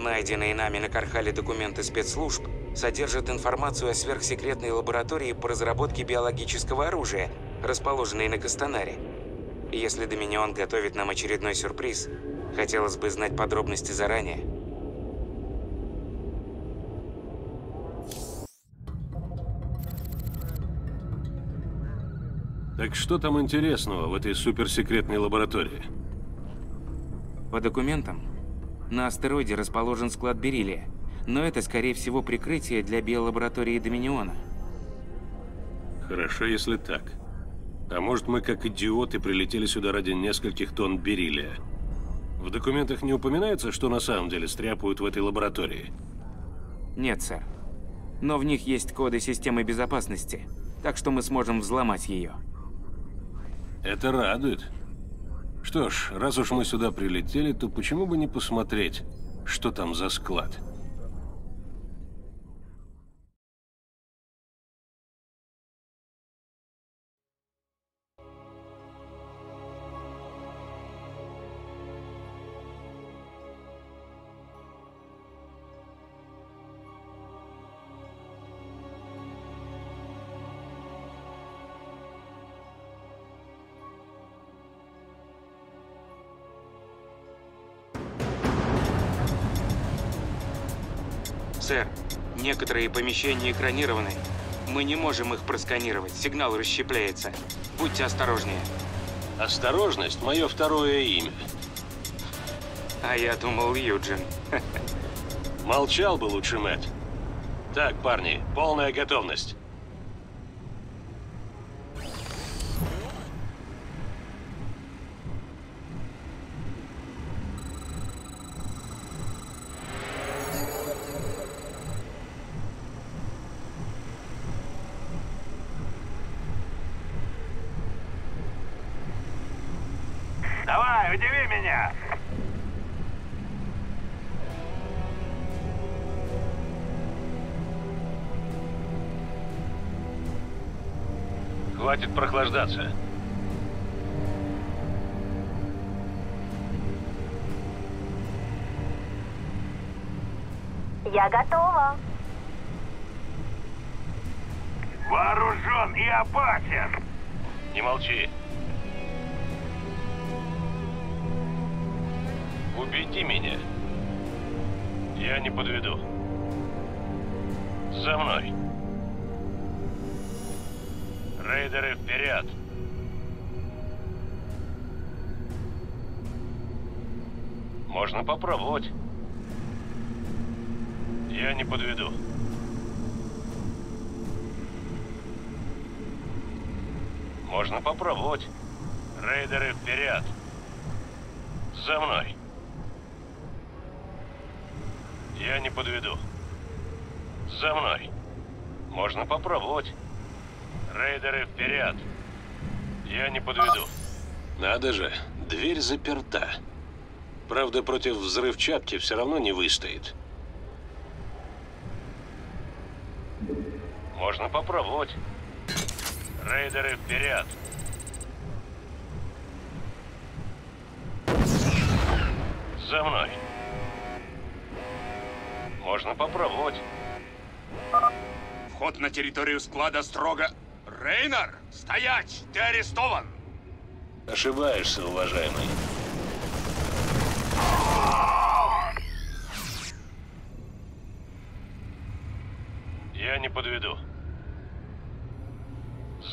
Найденные нами на Кархале документы спецслужб содержат информацию о сверхсекретной лаборатории по разработке биологического оружия, расположенной на Кастанаре. Если Доминион готовит нам очередной сюрприз, хотелось бы знать подробности заранее. Так что там интересного в этой суперсекретной лаборатории? По документам, на астероиде расположен склад бериллия, но это, скорее всего, прикрытие для биолаборатории Доминиона. Хорошо, если так. А может, мы как идиоты прилетели сюда ради нескольких тонн бериллия? В документах не упоминается, что на самом деле стряпают в этой лаборатории? Нет, сэр. Но в них есть коды системы безопасности, так что мы сможем взломать ее. Это радует. Что ж, раз уж мы сюда прилетели, то почему бы не посмотреть, что там за склад? Некоторые помещения экранированы. Мы не можем их просканировать, сигнал расщепляется. Будьте осторожнее. Осторожность – мое второе имя. А я думал, Юджин. Молчал бы лучше, Мэтт. Так, парни, полная готовность. Хватит прохлаждаться. Я готова. Вооружен и опасен! Не молчи. Убеди меня. Я не подведу. За мной. Рейдеры вперед. Можно попробовать. Я не подведу. Можно попробовать. Рейдеры вперед. За мной. Я не подведу. За мной. Можно попробовать. Рейдеры вперед. Я не подведу. Надо же, дверь заперта. Правда, против взрывчатки все равно не выстоит. Можно попробовать. Рейдеры вперед. За мной. Можно попробовать. Вход на территорию склада строго... Рейнер, стоять! Ты арестован! Ошибаешься, уважаемый. Я не подведу.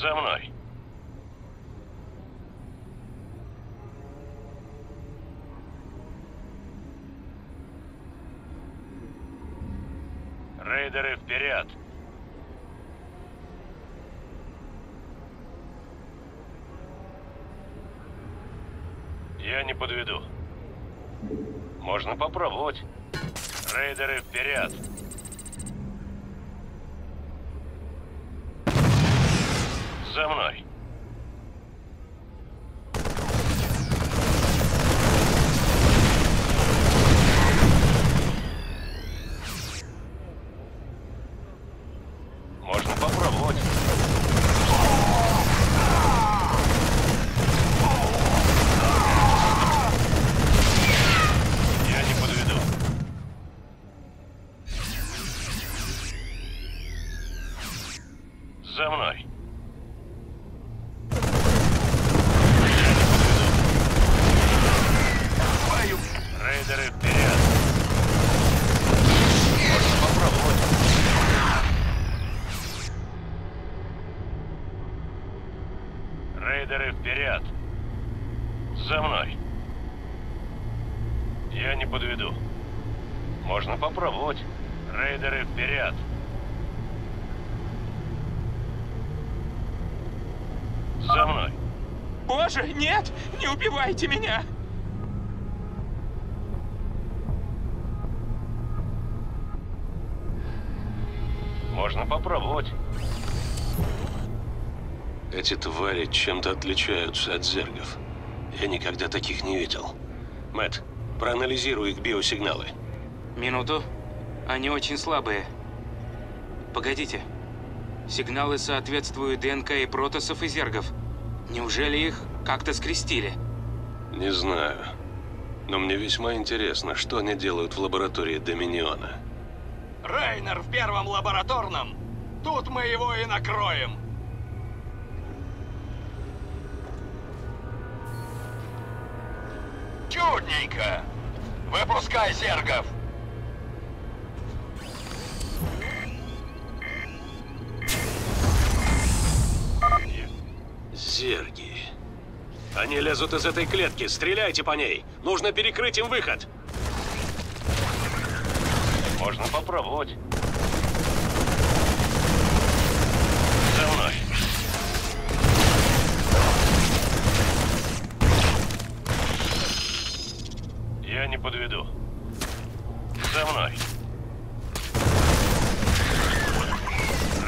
За мной. Рейдеры вперед! Я не подведу. Можно попробовать. Рейдеры вперед! За мной. Можно попробовать. Убивайте меня! Можно попробовать. Эти твари чем-то отличаются от зергов. Я никогда таких не видел. Мэт, проанализируй их биосигналы. Минуту. Они очень слабые. Погодите. Сигналы соответствуют ДНК и протосов и зергов. Неужели их как-то скрестили? Не знаю. Но мне весьма интересно, что они делают в лаборатории Доминиона. Рейнер в первом лабораторном. Тут мы его и накроем. Чудненько. Выпускай зергов. Зерги. Они лезут из этой клетки. Стреляйте по ней. Нужно перекрыть им выход. Можно попробовать. За мной. Я не подведу. За мной.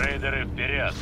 Рейдеры вперед.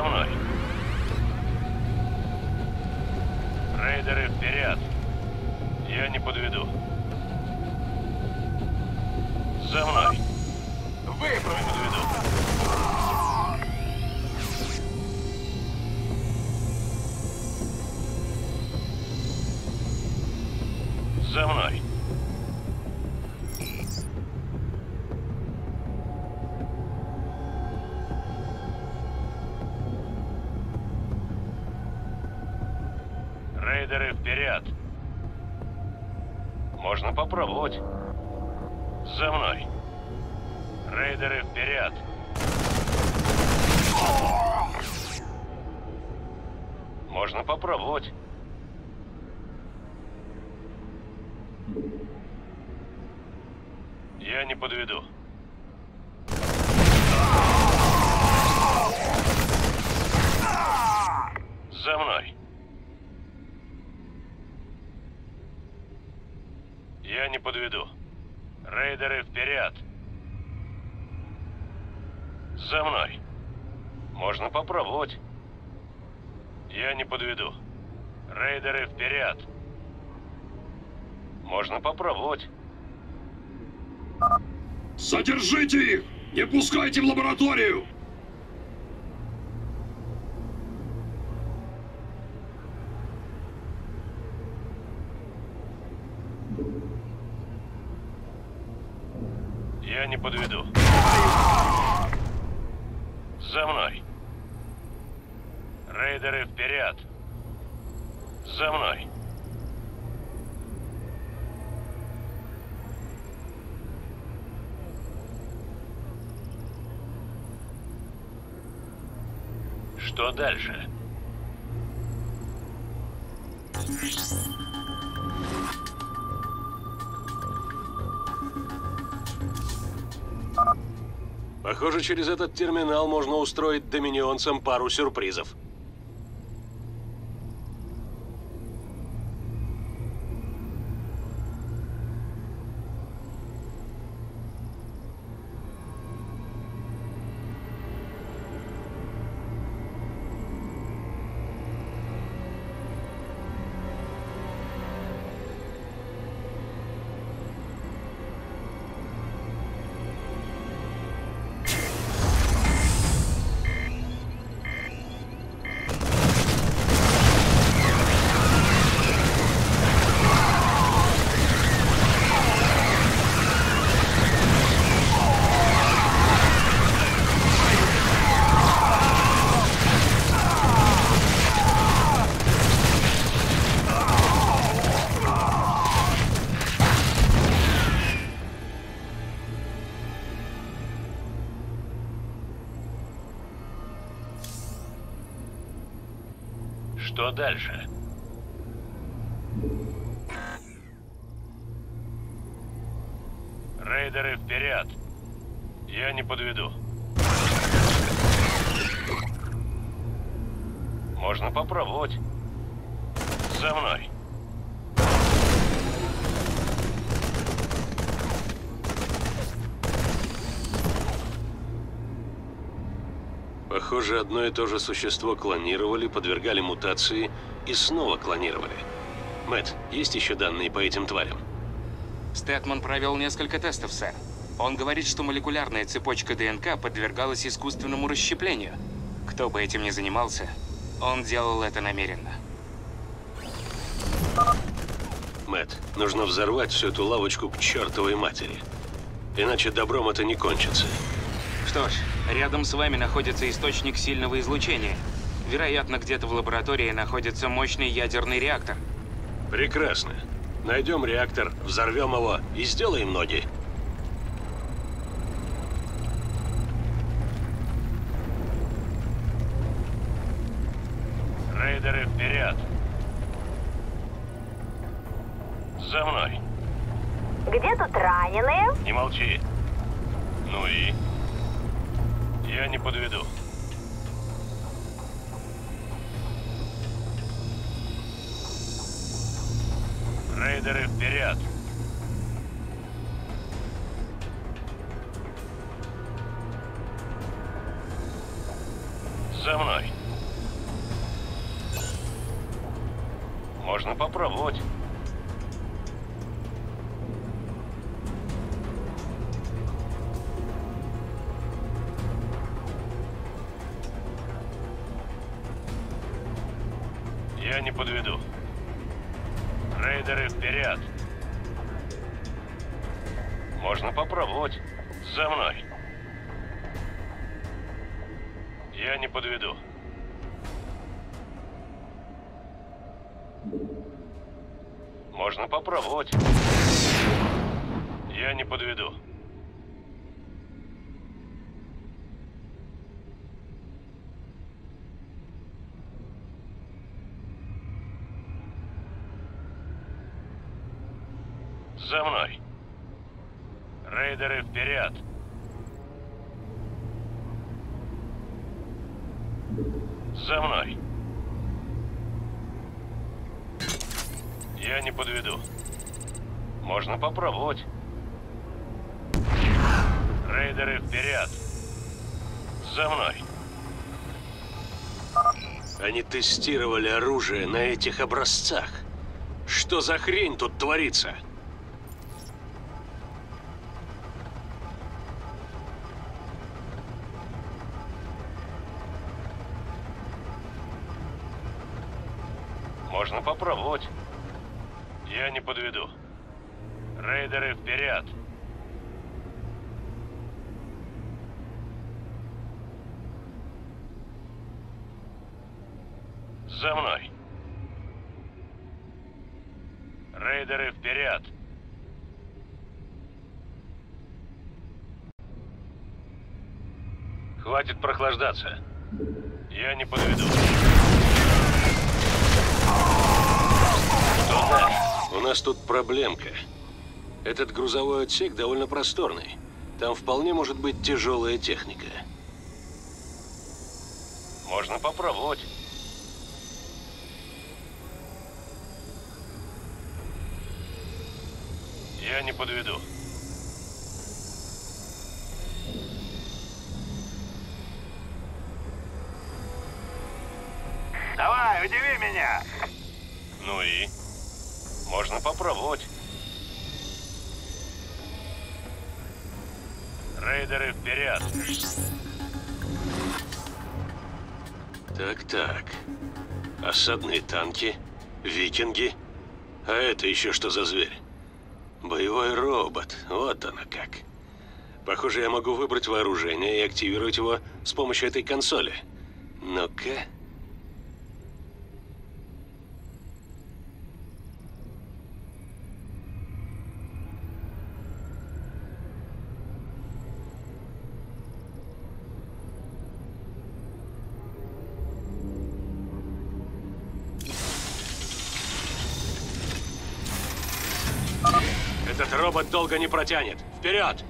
За мной. Рейдеры вперед. Я не подведу. За мной. Не подведу. За мной. Я не подведу. Рейдеры вперед. За мной. Можно попробовать. Я не подведу. Рейдеры вперед. Можно попробовать. Задержите их! Не пускайте в лабораторию! Я не подведу. За мной. Рейдеры вперед! За мной! Что дальше? Похоже, через этот терминал можно устроить доминионцам пару сюрпризов. Дальше? Рейдеры вперед! Я не подведу. Похоже, одно и то же существо клонировали, подвергали мутации и снова клонировали. Мэт, есть еще данные по этим тварям? Стэтман провел несколько тестов, сэр. Он говорит, что молекулярная цепочка ДНК подвергалась искусственному расщеплению. Кто бы этим ни занимался, он делал это намеренно. Мэт, нужно взорвать всю эту лавочку к чертовой матери. Иначе добром это не кончится. Что ж, рядом с вами находится источник сильного излучения. Вероятно, где-то в лаборатории находится мощный ядерный реактор. Прекрасно. Найдем реактор, взорвем его и сделаем ноги. За мной. Рейдеры вперед. За мной. Я не подведу. Можно попробовать. Рейдеры вперед. За мной. Они тестировали оружие на этих образцах. Что за хрень тут творится? Можно попробовать. Я не подведу. Рейдеры вперед. За мной. Рейдеры вперед! Хватит прохлаждаться. Я не подведу. Что дальше? У нас тут проблемка. Этот грузовой отсек довольно просторный. Там вполне может быть тяжелая техника. Можно попробовать. Я не подведу. Давай, удиви меня! Ну и? Можно попробовать. Рейдеры вперед! Так-так. Осадные танки, викинги. А это еще что за зверь? Боевой робот. Вот оно как. Похоже, я могу выбрать вооружение и активировать его с помощью этой консоли. Ну-ка. Этот робот долго не протянет. Вперед!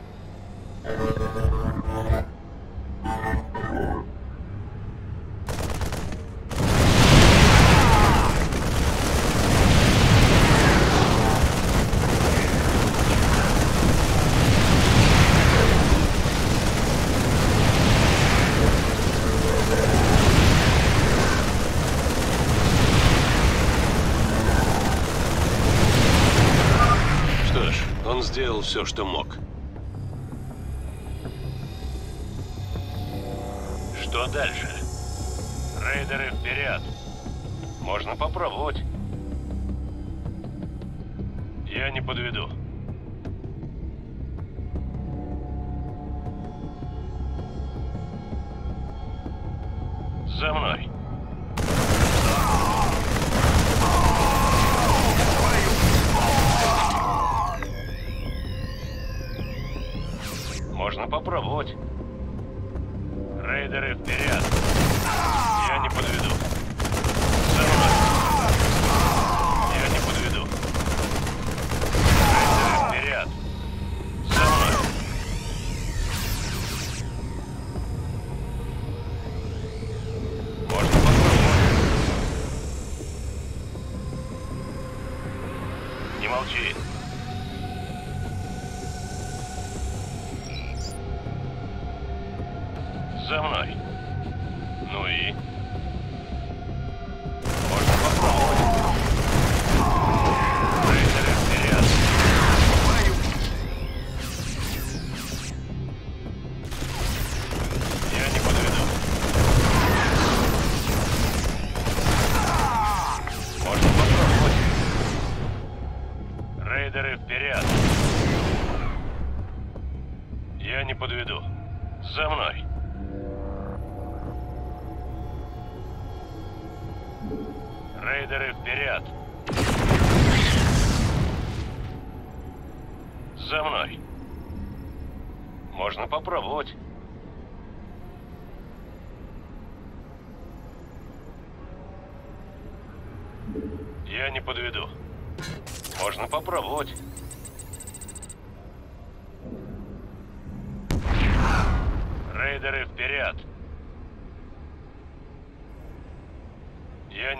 Все, что мог. Что дальше? Рейдеры вперед! Можно попробовать. Я не подведу.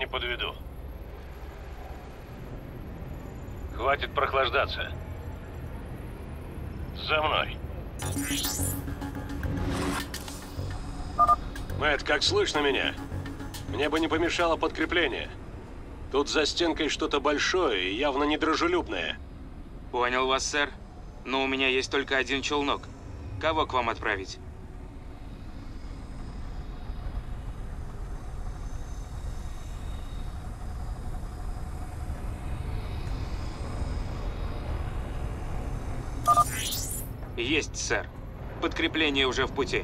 Не подведу. Хватит прохлаждаться. За мной. Мэтт, как слышно меня? Мне бы не помешало подкрепление. Тут за стенкой что-то большое и явно недружелюбное. Понял вас, сэр. Но у меня есть только один челнок. Кого к вам отправить? Есть, сэр. Подкрепление уже в пути.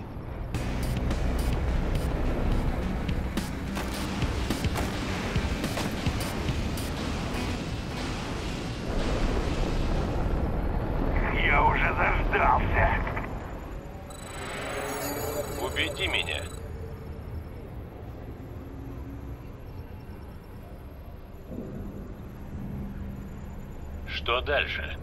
Я уже заждался. Убеди меня. Что дальше?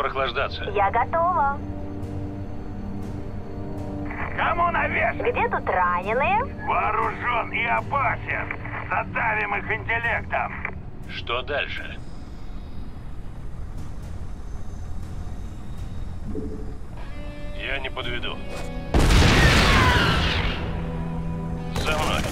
Прохлаждаться. Я готова. Кому навес? Где тут раненые? Вооружен и опасен. Задавим их интеллектом. Что дальше? Я не подведу. За мной.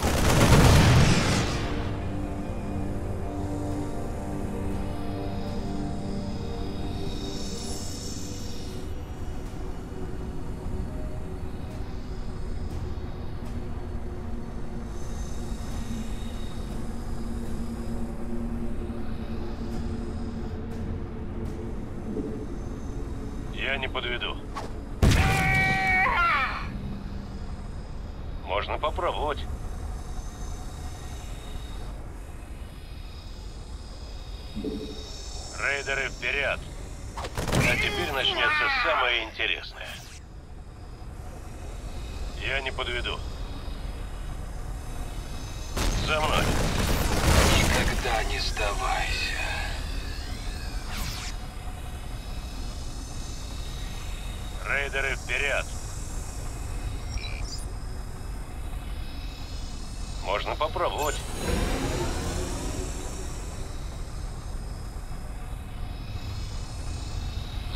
Рейдеры вперед. А теперь начнется самое интересное. Я не подведу. За мной. Никогда не сдавайся. Рейдеры вперед. Можно попробовать.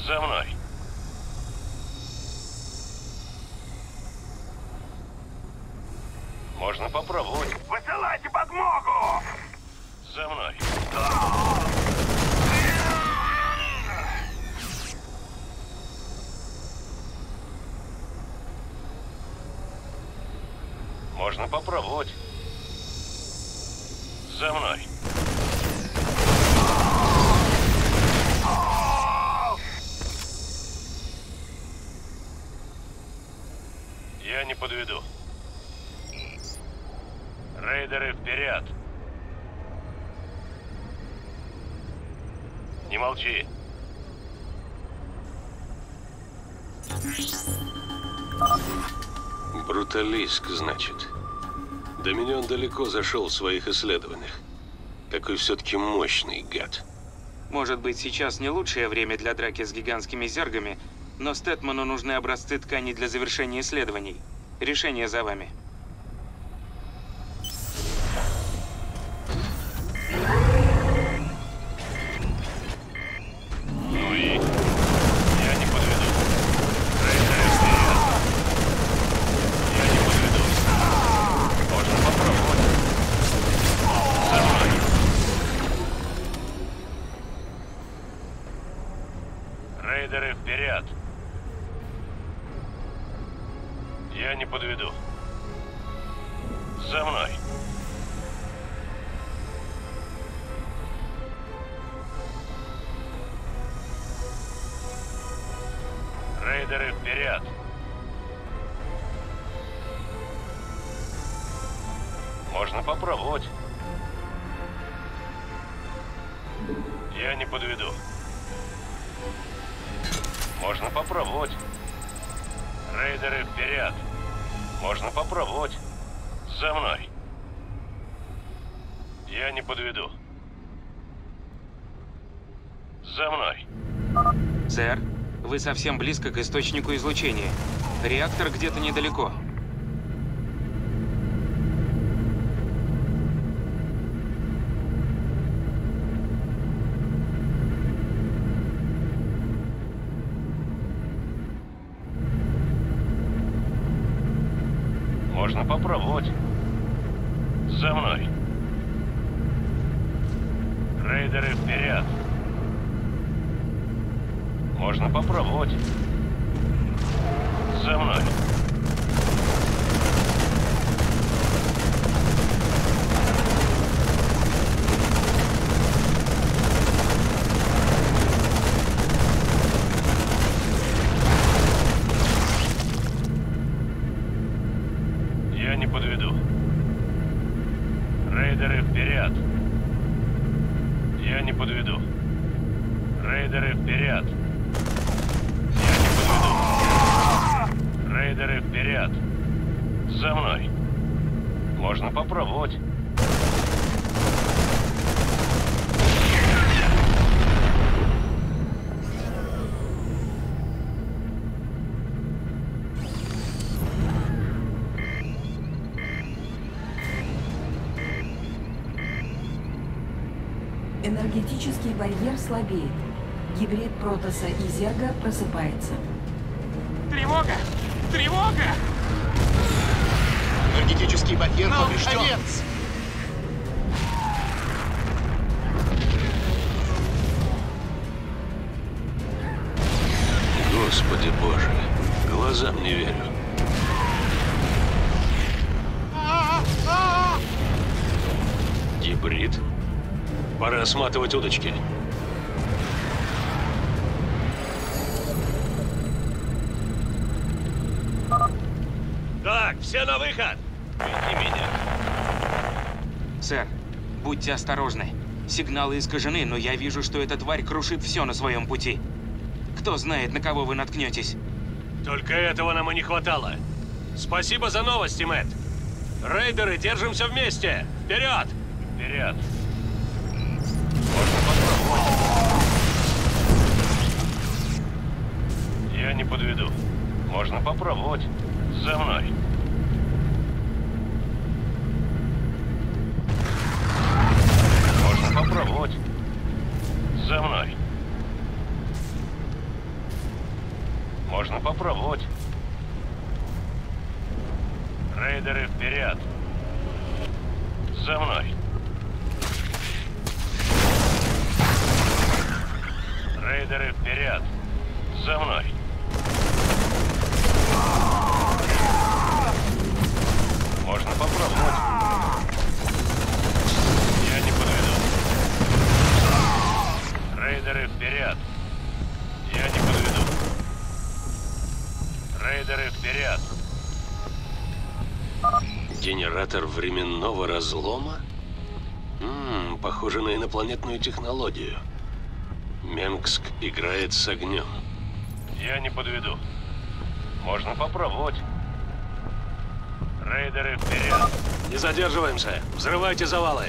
За зашел в своих исследованиях. Какой все-таки мощный гад. Может быть, сейчас не лучшее время для драки с гигантскими зергами, но Стэтману нужны образцы тканей для завершения исследований. Решение за вами. Совсем близко к источнику излучения. Реактор где-то недалеко. Рейдеры вперед! Я не подведу. Рейдеры вперед! За мной! Можно попробовать. Энергетический барьер слабеет. Протоса и Зерга просыпается. Тревога! Тревога! Энергетический барьер Нам поврежден. конец! Господи боже, глазам не верю. Гибрид? Пора сматывать удочки. Все на выход! Веди меня. Сэр, будьте осторожны. Сигналы искажены, но я вижу, что эта тварь крушит все на своем пути. Кто знает, на кого вы наткнетесь. Только этого нам и не хватало. Спасибо за новости, Мэтт. Рейдеры, держимся вместе! Вперед! Вперед! Можно попробовать. Я не подведу. Можно попробовать. За мной. За мной. Рейдеры вперед. За мной. Можно попробовать. Я не подведу. Рейдеры вперед. Я не подведу. Рейдеры вперед. Генератор временного разлома? Ммм, похоже на инопланетную технологию. Менгск играет с огнем. Я не подведу. Можно попробовать. Рейдеры вперед. Не задерживаемся. Взрывайте завалы.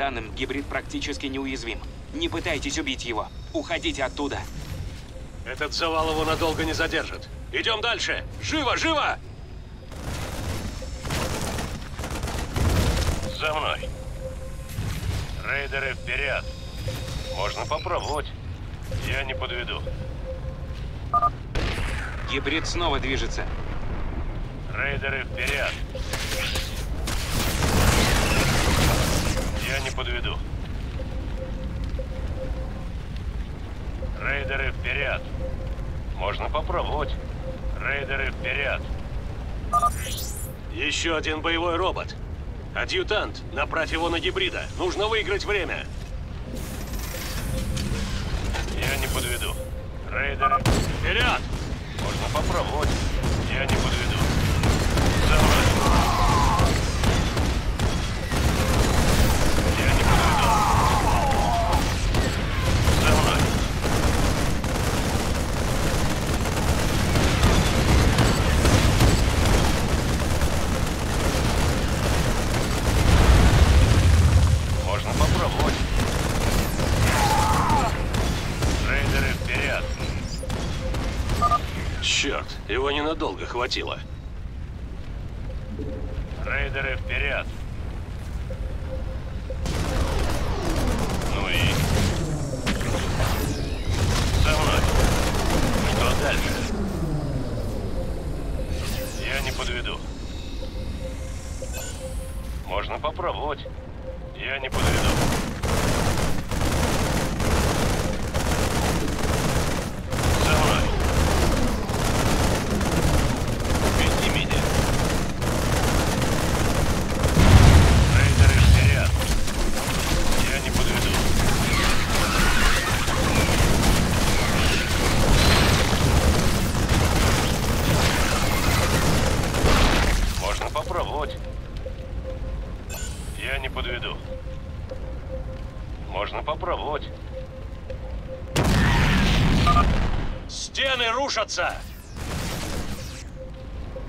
Данным, гибрид практически неуязвим. Не пытайтесь убить его. Уходите оттуда. Этот завал его надолго не задержит. Идем дальше! Живо, живо! За мной. Рейдеры вперед. Можно попробовать. Я не подведу. Гибрид снова движется. Рейдеры вперед. Я не подведу. Рейдеры вперед. Можно попробовать. Рейдеры вперед. Еще один боевой робот. Адъютант, направь его на гибрида. Нужно выиграть время. Я не подведу. Рейдеры вперед! Можно попробовать. Я не подведу. Хватило. Стены рушатся!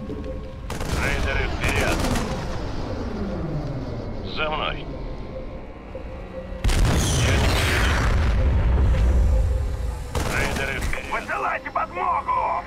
Рейдеры вперед! За мной! Я не подведу. Рейдеры вперед! Высылайте подмогу!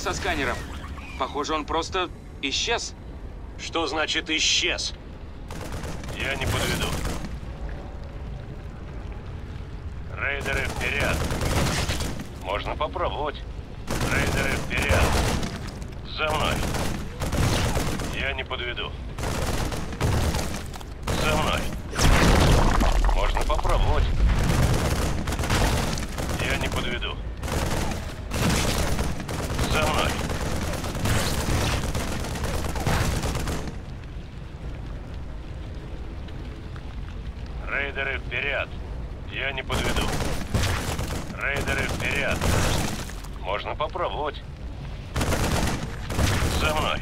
Со сканеров. Похоже, он просто исчез. Что значит исчез? Я не подведу. Рейдеры вперед. Можно попробовать. Рейдеры вперед. За мной. Я не подведу. За мной. Можно попробовать. Я не подведу. За мной. Рейдеры вперед. Я не подведу. Рейдеры вперед. Можно попробовать. За мной.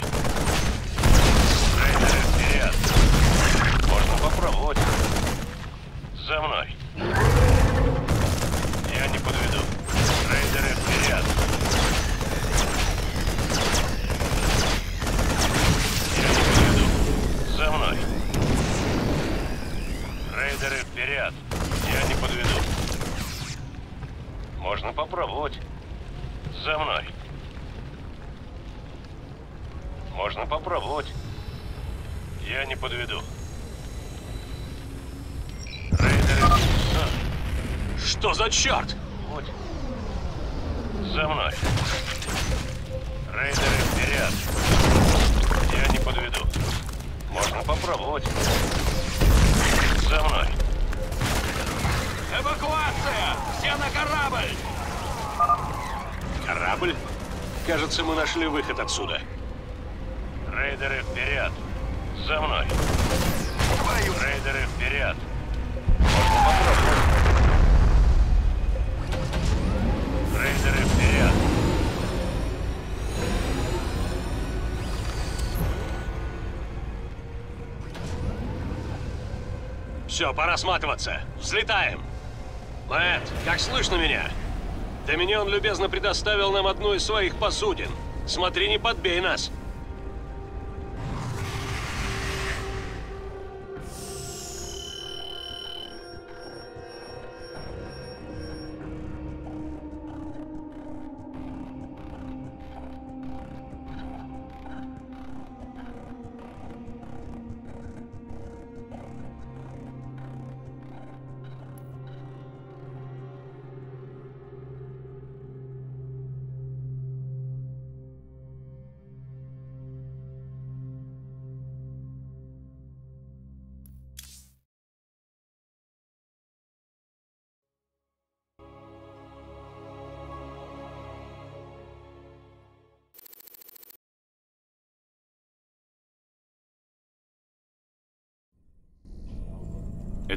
Рейдеры вперед. Можно попробовать. За мной. Я не подведу. Рейдеры вперед. Вперед. Я не подведу. Можно попробовать. За мной. Можно попробовать. Я не подведу. Рейдеры... А, Что за черт? Нашли выход отсюда. Рейдеры вперед! За мной! Рейдеры вперед! Рейдеры вперед! Все, пора сматываться. Взлетаем. Мэтт, как слышно меня? Доминион любезно предоставил нам одну из своих посудин. Смотри, не подбей нас.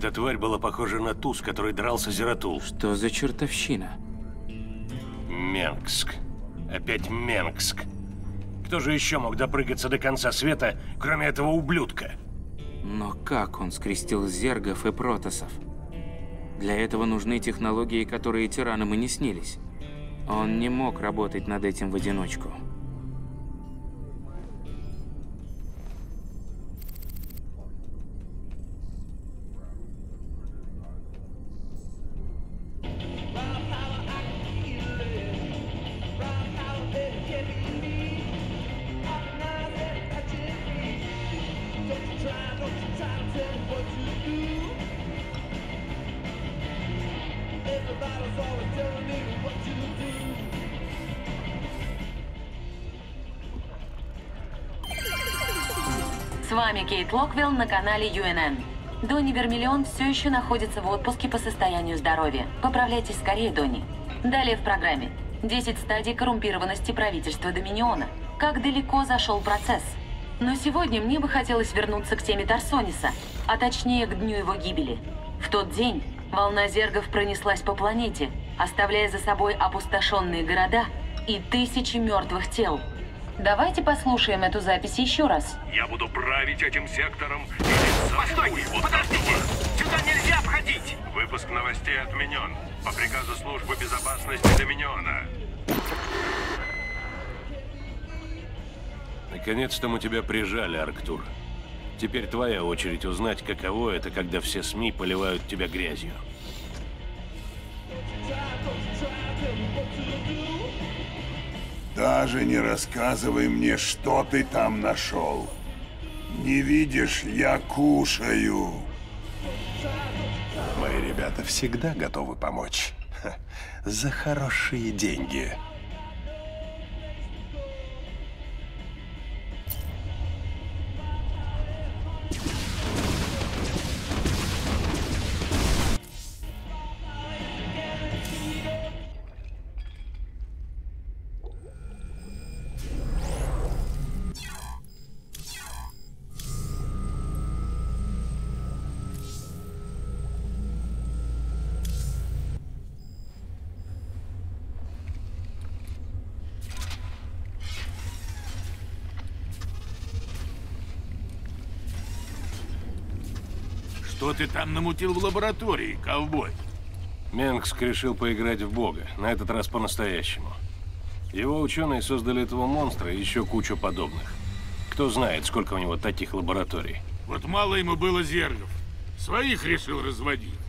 Эта тварь была похожа на ту, с которой дрался Зератул. Что за чертовщина? Менгск. Опять Менгск. Кто же еще мог допрыгаться до конца света, кроме этого ублюдка? Но как он скрестил зергов и протосов? Для этого нужны технологии, которые тиранам и не снились. Он не мог работать над этим в одиночку. С вами Кейт Локвилл на канале UNN. Донни Вермиллион все еще находится в отпуске по состоянию здоровья. Поправляйтесь скорее, Донни. Далее в программе. 10 стадий коррумпированности правительства Доминиона. Как далеко зашел процесс. Но сегодня мне бы хотелось вернуться к теме Тарсониса, а точнее к дню его гибели. В тот день волна зергов пронеслась по планете, оставляя за собой опустошенные города и тысячи мертвых тел. Давайте послушаем эту запись еще раз. Я буду править этим сектором Постойте, подождите! Сюда нельзя входить! Выпуск новостей отменен. По приказу службы безопасности Доминиона. Наконец-то мы тебя прижали, Арктур. Теперь твоя очередь узнать, каково это, когда все СМИ поливают тебя грязью. Даже не рассказывай мне, что ты там нашел. Не видишь, я кушаю. Мои ребята всегда готовы помочь. За хорошие деньги. Там намутил в лаборатории, ковбой? Менгск решил поиграть в бога, на этот раз по-настоящему. Его ученые создали этого монстра и еще кучу подобных. Кто знает, сколько у него таких лабораторий. Вот мало ему было зергов. Своих решил разводить.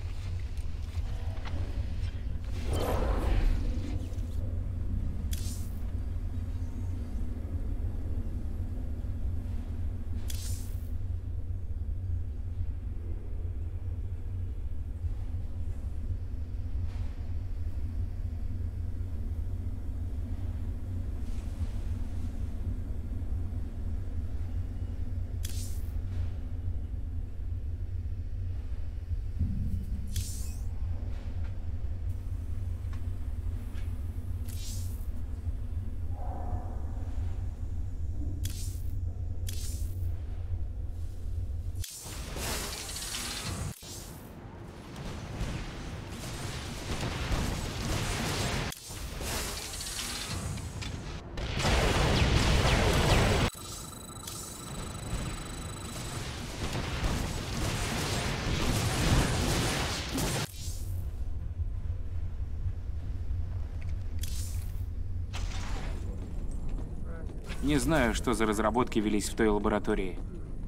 Знаю, что за разработки велись в той лаборатории.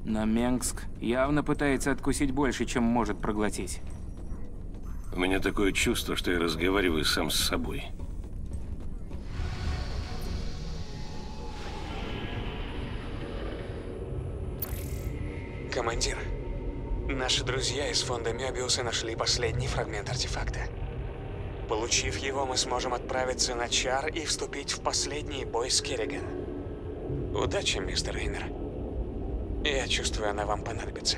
Но Менгск явно пытается откусить больше, чем может проглотить. У меня такое чувство, что я разговариваю сам с собой. Командир, наши друзья из фонда Мёбиуса нашли последний фрагмент артефакта. Получив его, мы сможем отправиться на Чар и вступить в последний бой с Керриган. Удачи, мистер Рейнер. Я чувствую, она вам понадобится.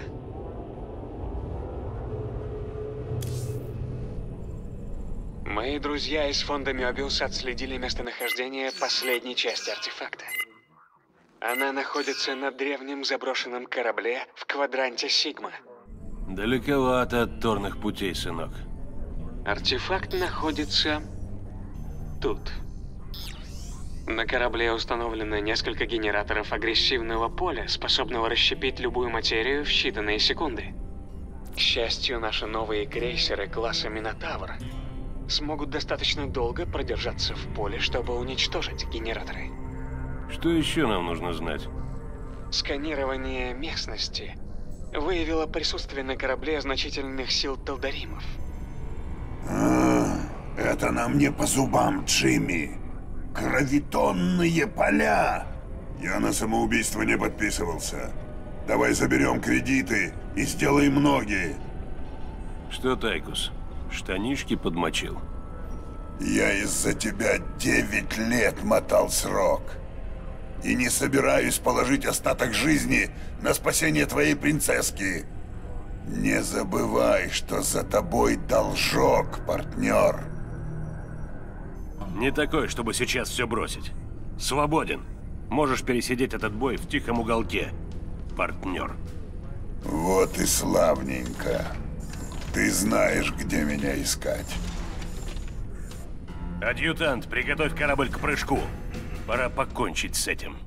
Мои друзья из фонда Мёбиус отследили местонахождение последней части артефакта. Она находится на древнем заброшенном корабле в квадранте Сигма. Далековато от торных путей, сынок. Артефакт находится тут. На корабле установлено несколько генераторов агрессивного поля, способного расщепить любую материю в считанные секунды. К счастью, наши новые крейсеры класса Минотавр смогут достаточно долго продержаться в поле, чтобы уничтожить генераторы. Что еще нам нужно знать? Сканирование местности выявило присутствие на корабле значительных сил Талдаримов. А, это нам не по зубам, Джимми. Гравитонные поля. Я на самоубийство не подписывался. Давай заберем кредиты и сделаем ноги. Что, Тайкус, штанишки подмочил? Я из-за тебя 9 лет мотал срок. И не собираюсь положить остаток жизни на спасение твоей принцесски. Не забывай, что за тобой должок, партнер. Не такой, чтобы сейчас все бросить. Свободен. Можешь пересидеть этот бой в тихом уголке, партнер. Вот и славненько. Ты знаешь, где меня искать. Адъютант, приготовь корабль к прыжку. Пора покончить с этим.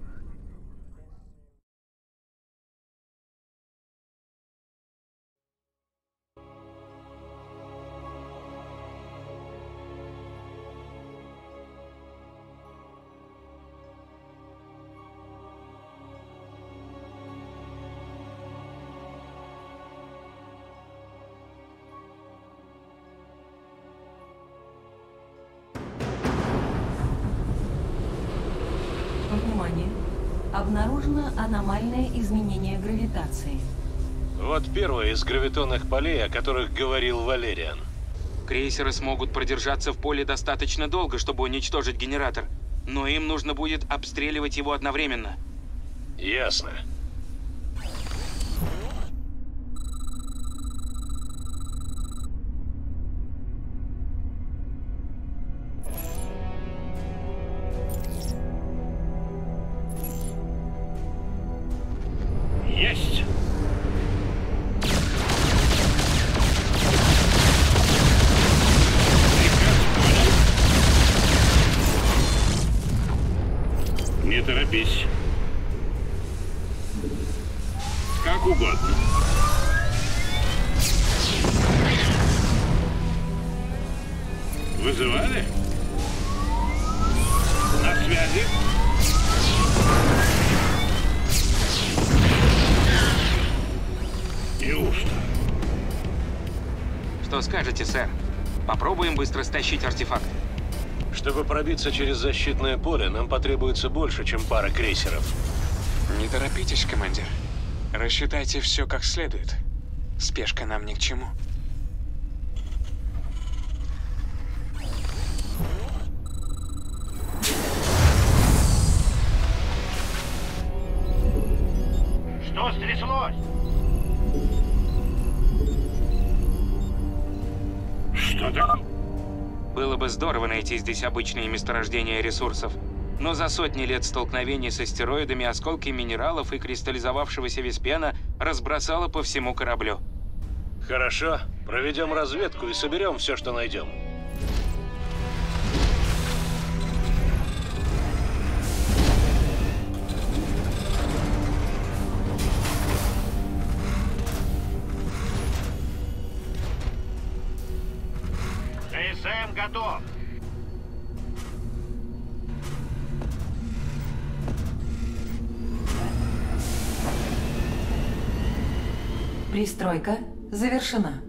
Обнаружено аномальное изменение гравитации. Вот первое из гравитонных полей, о которых говорил Валериан. Крейсеры смогут продержаться в поле достаточно долго, чтобы уничтожить генератор. Но им нужно будет обстреливать его одновременно. Ясно. Стащить артефакт. Чтобы пробиться через защитное поле, нам потребуется больше, чем пара крейсеров. Не торопитесь, командир. Рассчитайте все как следует. Спешка нам ни к чему. Что стряслось? Что такое? Было бы здорово найти здесь обычные месторождения ресурсов. Но за сотни лет столкновений с астероидами осколки минералов и кристаллизовавшегося виспена разбросало по всему кораблю. Хорошо, проведем разведку и соберем все, что найдем. Пристройка завершена.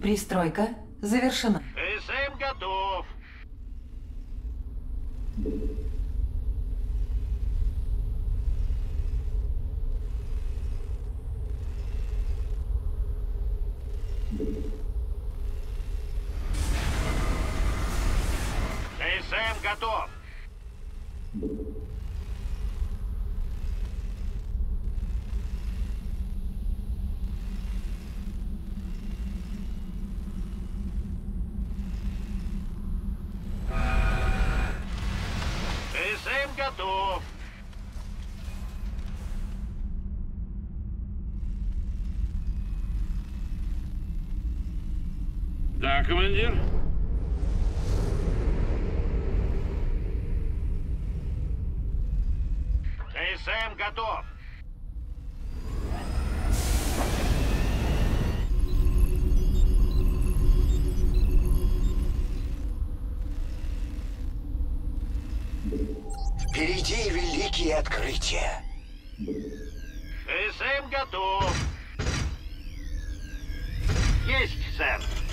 Пристройка завершена. КСМ готов. КСМ готов. КСМ готов. Да, командир. ТСМ готов. Впереди великие открытия. ТСМ готов. Есть, сэр.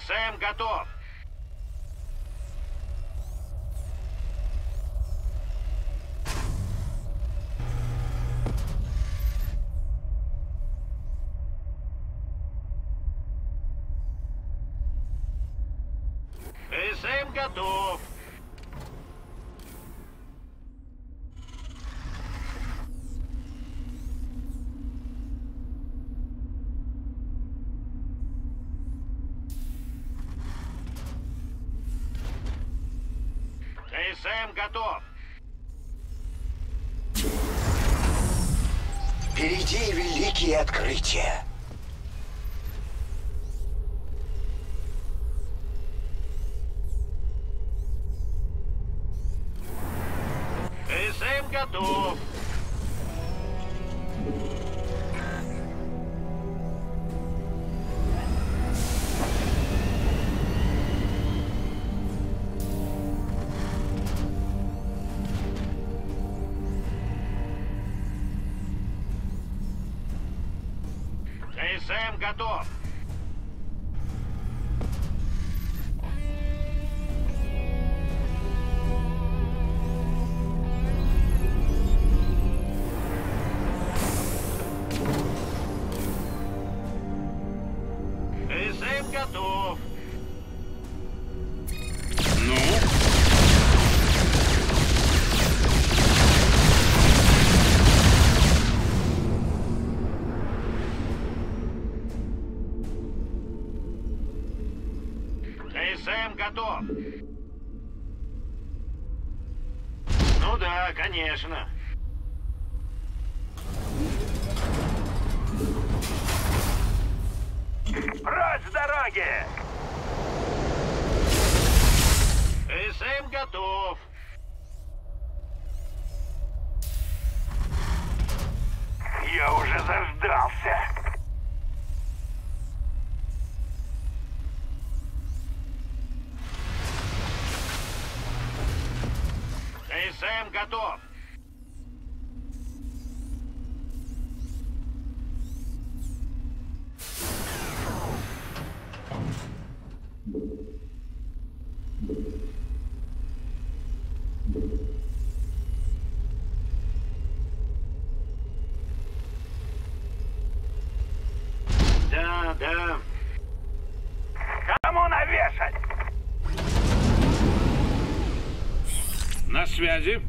ТСМ готов. Да, конечно. Прочь с дороги! ТСМ готов. Я уже заждался. ТСМ готов. Да, да. Кому навешать? На связи.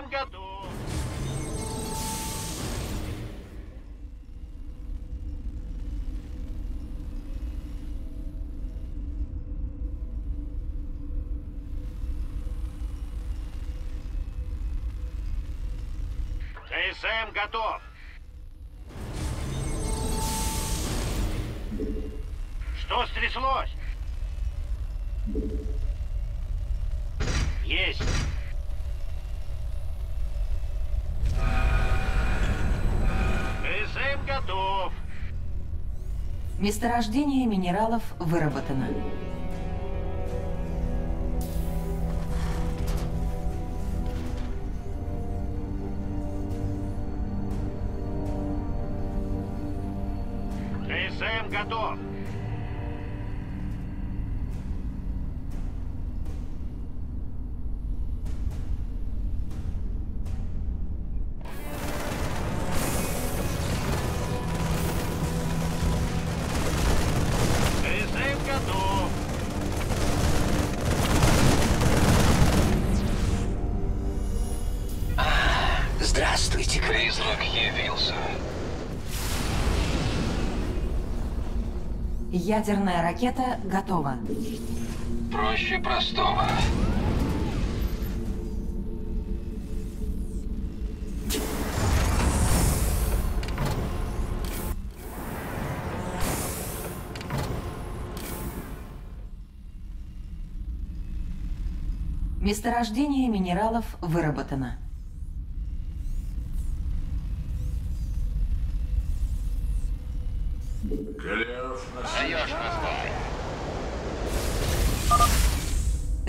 ТСМ готов. ТСМ готов. Что стряслось? Есть. Месторождение минералов выработано. Ядерная ракета готова. Проще простого. Месторождение минералов выработано.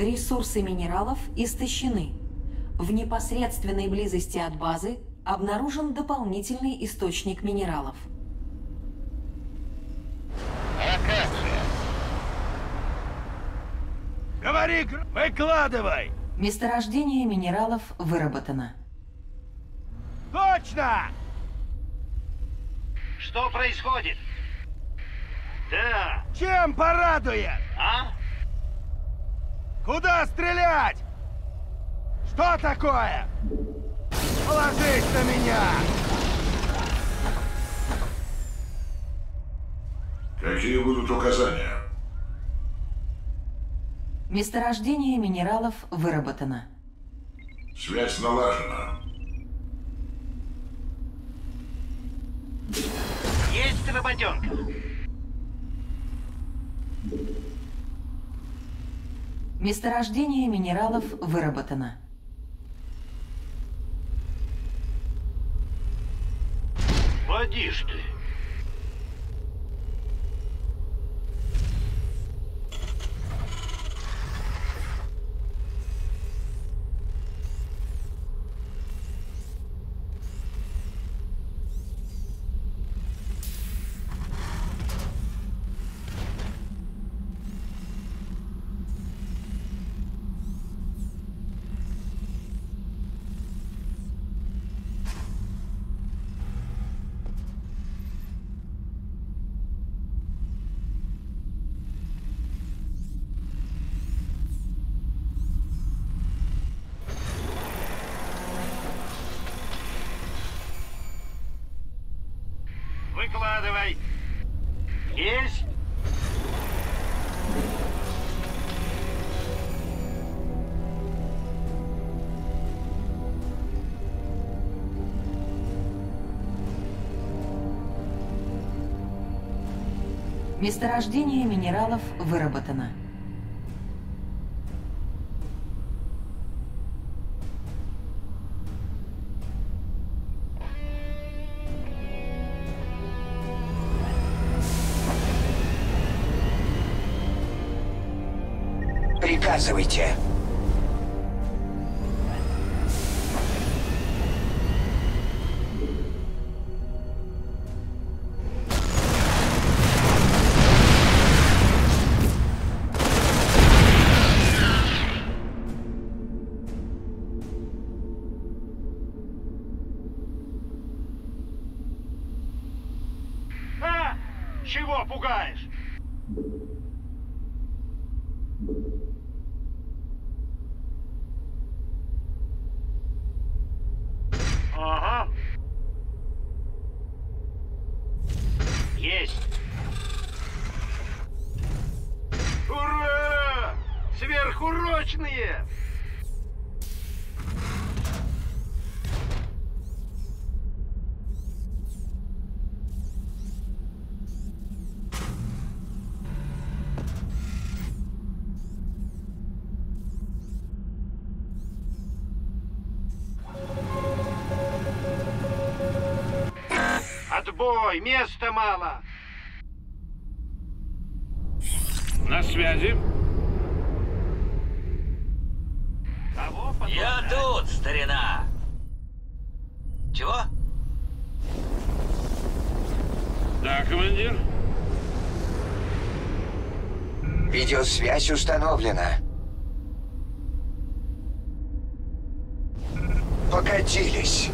Ресурсы минералов истощены. В непосредственной близости от базы обнаружен дополнительный источник минералов. Локация. Говори, выкладывай. Месторождение минералов выработано. Точно! Что происходит? Да. Чем порадует? А? Куда стрелять? Что такое? Положись на меня! Какие будут указания? Месторождение минералов выработано. Связь налажена. Есть работенка. Месторождение минералов выработано. Поди ж ты. Выкладывай. Есть? Месторождение минералов выработано. большой, места мало. На связи. Кого. Я тут, старина. Чего? Да, командир. Видеосвязь установлена. Покатились.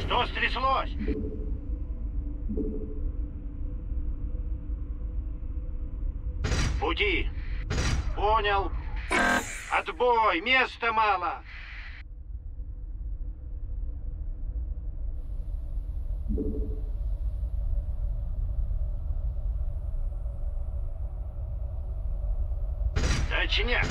Что стряслось? пути. Понял. Отбой, места мало. Точняк.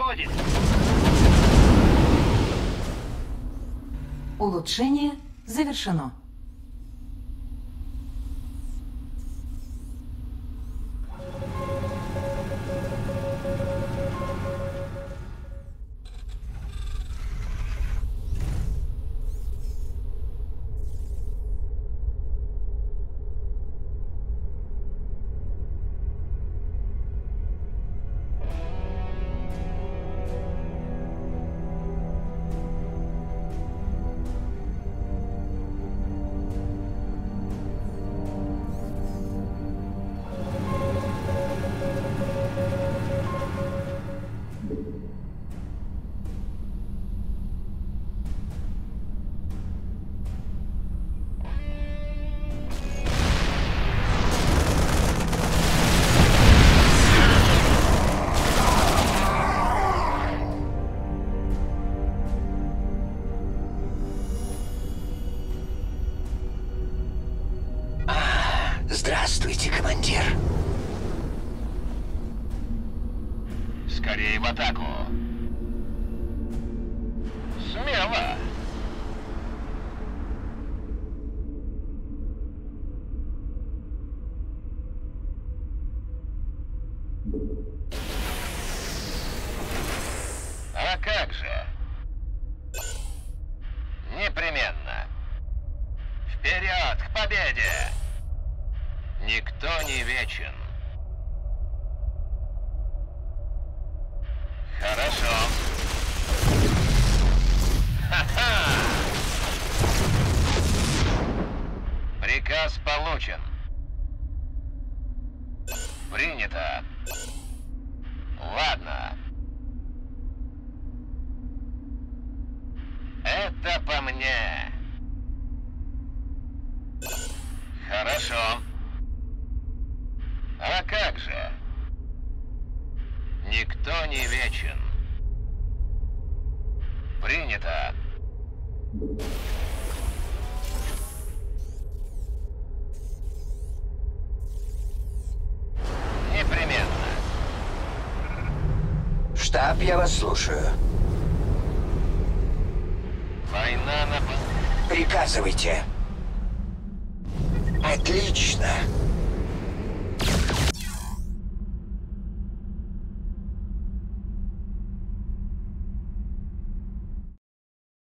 происходит? Улучшение завершено. вас слушаю. Война на... Приказывайте. Отлично.